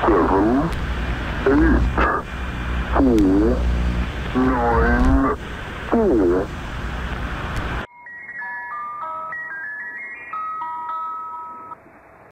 seven, eight, four, nine, four,